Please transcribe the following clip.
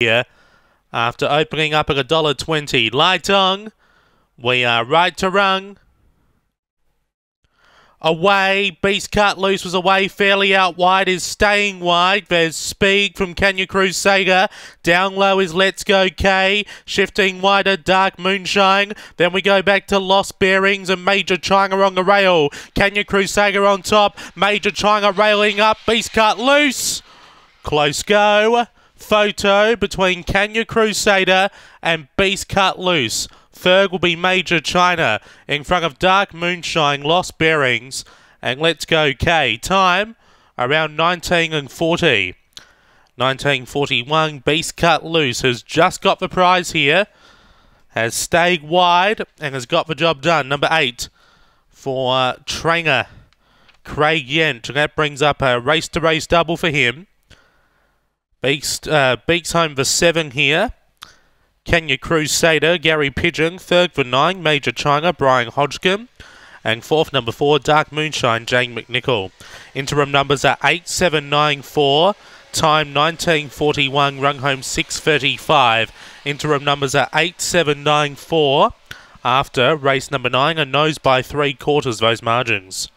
here after opening up at $1.20. Light on. We are right to run. Away, Beast Cut Loose was away, fairly out wide, is staying wide. There's speed from Kenya Crusader. Down low is Let's Go K. Shifting wider, Dark Moonshine. Then we go back to Lost Bearings and Major China on the rail. Kenya Crusader on top. Major China railing up. Beast Cut Loose. Close go. Photo between Kenya Crusader and Beast Cut Loose. Third will be Major China in front of Dark Moonshine, Lost Bearings, and Let's Go K. Time around 19 and 40. 1941, Beast Cut Loose has just got the prize here, has stayed wide, and has got the job done. Number 8 for uh, trainer Craig Yent. And That brings up a race to race double for him. Beaks, uh, Beaks home for 7 here. Kenya Crusader, Gary Pigeon. Third for nine, Major China, Brian Hodgkin. And fourth, number four, Dark Moonshine, Jane McNichol. Interim numbers are 8794, time 1941, run home 635. Interim numbers are 8794 after race number nine, and nose by three quarters those margins.